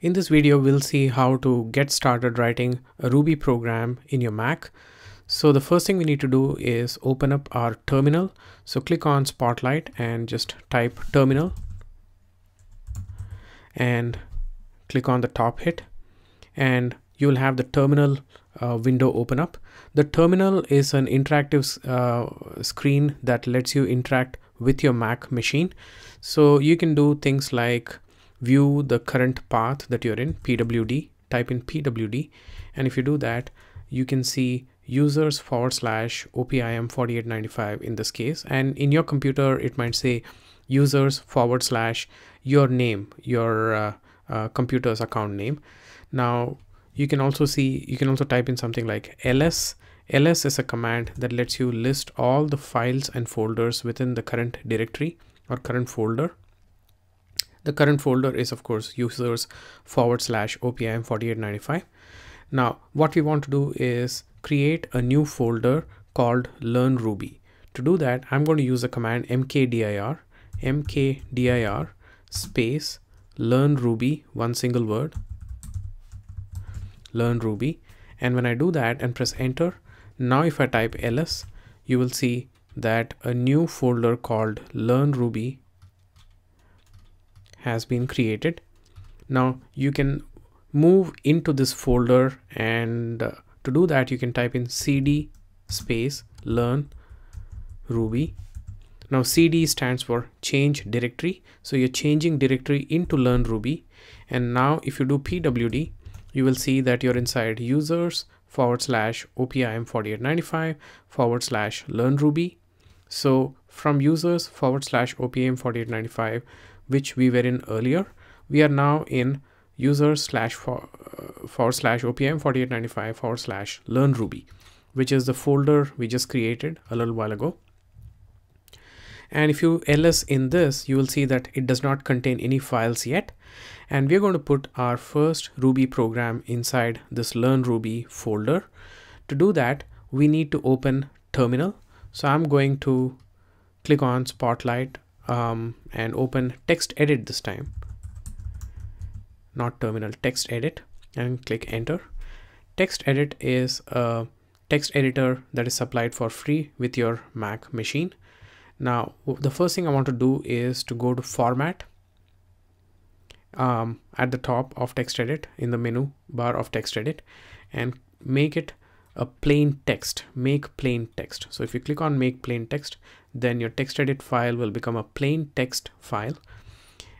In this video, we'll see how to get started writing a Ruby program in your Mac. So the first thing we need to do is open up our terminal. So click on Spotlight and just type terminal and click on the top hit and you will have the terminal uh, window open up. The terminal is an interactive uh, screen that lets you interact with your Mac machine. So you can do things like view the current path that you're in pwd type in pwd and if you do that you can see users forward slash opim 4895 in this case. And in your computer it might say users forward slash your name your uh, uh, computer's account name. Now you can also see you can also type in something like ls ls is a command that lets you list all the files and folders within the current directory or current folder the current folder is of course users forward slash OPIM 4895. Now what we want to do is create a new folder called learn Ruby. To do that, I'm going to use the command mkdir, mkdir space learn Ruby, one single word, learn Ruby. And when I do that and press enter, now if I type ls, you will see that a new folder called learn Ruby has been created. Now you can move into this folder and uh, to do that you can type in cd space learn ruby. Now cd stands for change directory. So you're changing directory into learn ruby. And now if you do pwd, you will see that you're inside users forward slash opim 4895 forward slash learn ruby. So from users forward slash opim 4895 which we were in earlier. We are now in user slash for, uh, forward slash OPIM 4895 forward slash learn Ruby, which is the folder we just created a little while ago. And if you ls in this, you will see that it does not contain any files yet. And we're going to put our first Ruby program inside this learn Ruby folder. To do that, we need to open terminal. So I'm going to click on Spotlight um, and open text edit this time. Not terminal text edit and click enter. Text edit is a text editor that is supplied for free with your mac machine. Now the first thing i want to do is to go to format um, at the top of text edit in the menu bar of text edit and make it a plain text make plain text. So if you click on make plain text then your text edit file will become a plain text file.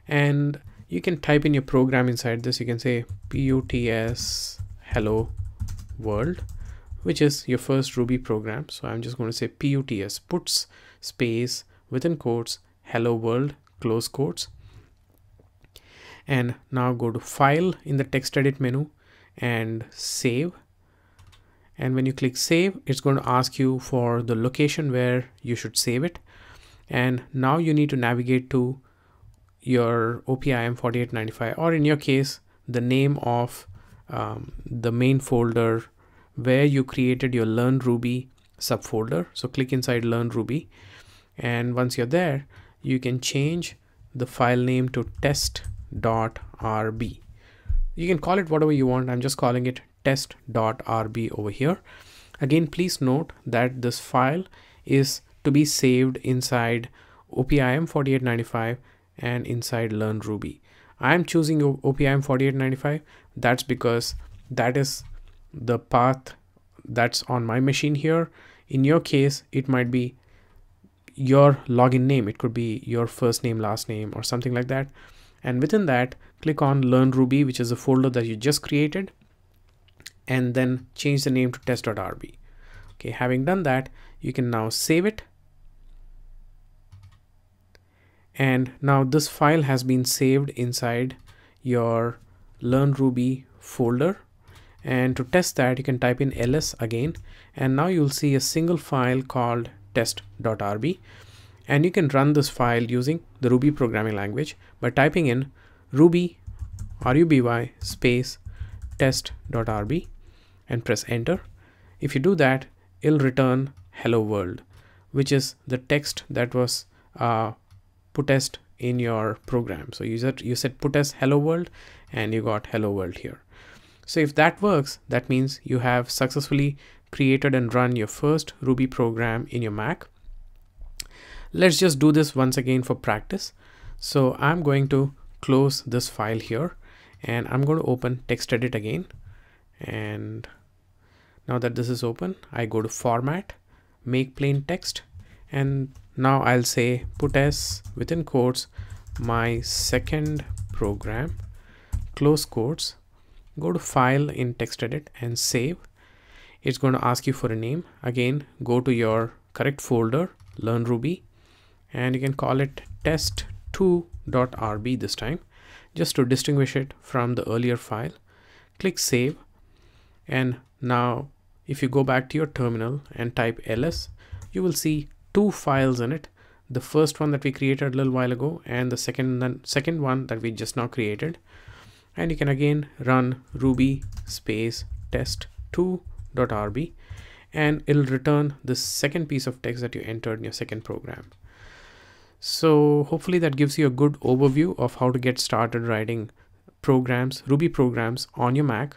And you can type in your program inside this. You can say puts hello world which is your first ruby program. So i'm just going to say puts puts space within quotes hello world close quotes. And now go to file in the text edit menu and save and when you click save it's going to ask you for the location where you should save it. And now you need to navigate to your OPIM 4895 or in your case the name of um, the main folder where you created your learn Ruby subfolder. So click inside learn Ruby. And once you're there you can change the file name to test.rb you can call it whatever you want. I'm just calling it test.rb over here. Again, please note that this file is to be saved inside OPIM 4895 and inside learn Ruby. I'm choosing OPIM 4895. That's because that is the path that's on my machine here. In your case, it might be your login name. It could be your first name, last name, or something like that. And within that, click on learn Ruby, which is a folder that you just created and then change the name to test.rb. Okay, having done that, you can now save it. And now this file has been saved inside your learn Ruby folder. And to test that, you can type in ls again. And now you'll see a single file called test.rb. And you can run this file using the Ruby programming language by typing in ruby ruby space test.rb and press enter. If you do that, it'll return hello world, which is the text that was uh, puts in your program. So you said you said put as hello world and you got hello world here. So if that works, that means you have successfully created and run your first Ruby program in your Mac. Let's just do this once again for practice. So I'm going to close this file here and I'm going to open TextEdit again. And now that this is open, I go to format, make plain text, and now I'll say put as within quotes my second program, close quotes, go to file in text edit and save. It's going to ask you for a name. Again, go to your correct folder, learn Ruby, and you can call it test2.rb this time, just to distinguish it from the earlier file. Click save. And now if you go back to your terminal and type ls, you will see two files in it. The first one that we created a little while ago and the second, second one that we just now created and you can again run ruby space test2.rb and it'll return the second piece of text that you entered in your second program. So hopefully that gives you a good overview of how to get started writing programs, Ruby programs on your Mac.